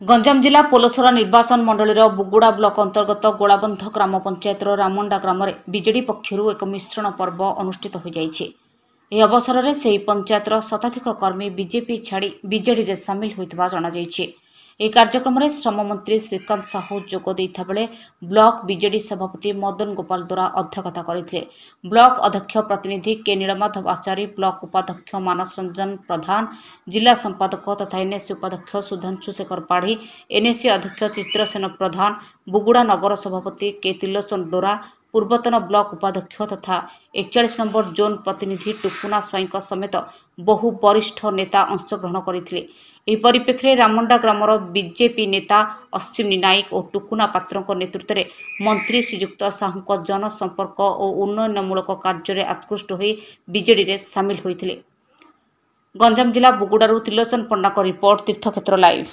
ଗଞ୍ଜାମ ଜିଲ୍ଲା ପୋଲସରା ନିର୍ବାଚନ ମଣ୍ଡଳୀର ବୁଗୁଡ଼ା ବ୍ଲକ ଅନ୍ତର୍ଗତ ଗୋଳାବନ୍ଧ ଗ୍ରାମ ପଞ୍ଚାୟତର ରାମଣ୍ଡା ଗ୍ରାମରେ ବିଜେଡି ପକ୍ଷରୁ ଏକ ମିଶ୍ରଣ ପର୍ବ ଅନୁଷ୍ଠିତ ହୋଇଯାଇଛି। ଏହି ଅବସରରେ ସେହି ପଞ୍ଚାୟତର ଶତାଧିକ କର୍ମୀ ବିଜେପି ଛାଡ଼ି ବିଜେଡିରେ ସାମିଲ ହୋଇଥିବା ଜଣାଯାଇଛି। ଏହି କାର୍ଯ୍ୟକ୍ରମରେ ଶ୍ରମମନ୍ତ୍ରୀ ଶ୍ରୀକାନ୍ତ ସାହୁ ଯୋଗ ଦେଇଥିବା ବେଳେ ବ୍ଲକ ବିଜେଡି ସଭାପତି ମଦନ ଗୋପାଳ ଦୋରା ଅଧ୍ୟକ୍ଷତା କରିଥିଲେ। ବ୍ଲକ ଅଧ୍ୟକ୍ଷ ପ୍ରତିନିଧି କେ. ନୀଳମାଧବ ଆଚାରୀ ବ୍ଲକ ଉପାଧ୍ୟକ୍ଷ ମାନସ ରଞ୍ଜନ ପ୍ରଧାନ ଜିଲ୍ଲା ସମ୍ପାଦକ ତଥା ଏନ୍ଏସି ଉପାଧ୍ୟକ୍ଷ ସୁଧାଂଶୁ ଶେଖର ପାଢ଼ୀ ଏନ୍ଏସି ଅଧ୍ୟକ୍ଷ ଚିତ୍ରସେନ ପ୍ରଧାନ ବୁଗୁଡ଼ା ନଗର ସଭାପତି କେ. ତ୍ରିଲୋଚନ ଦୋରା ପୂର୍ବତନ ବ୍ଲକ ଉପାଧ୍ୟକ୍ଷ ତଥା ଏକଚାଳିଶ ନମ୍ବର ଜୋନ୍ ପ୍ରତିନିଧି ଟୁକୁନା ସ୍ୱାଇଁଙ୍କ ସମେତ ବହୁ ବରିଷ୍ଠ ନେତା ଅଂଶଗ୍ରହଣ କରିଥିଲେ। ଏହି ପରିପ୍ରେକ୍ଷୀରେ ରାମଣ୍ଡା ଗ୍ରାମର ବିଜେପି ନେତା ଅଶ୍ୱିନୀ ନାଇକ ଓ ଟୁକୁନା ପାତ୍ରଙ୍କ ନେତୃତ୍ୱରେ ମନ୍ତ୍ରୀ ଶ୍ରୀଯୁକ୍ତ ସାହୁଙ୍କ ଜନସମ୍ପର୍କ ଓ ଉନ୍ନୟନମୂଳକ କାର୍ଯ୍ୟରେ ଆକୃଷ୍ଟ ହୋଇ ବିଜେଡିରେ ସାମିଲ ହୋଇଥିଲେ। ଗଞ୍ଜାମ ଜିଲ୍ଲା ବୁଗୁଡ଼ାରୁ ତ୍ରିଲୋଚନ ପଣ୍ଡାଙ୍କ ରିପୋର୍ଟ ତୀର୍ଥକ୍ଷେତ୍ର ଲାଇଭ୍।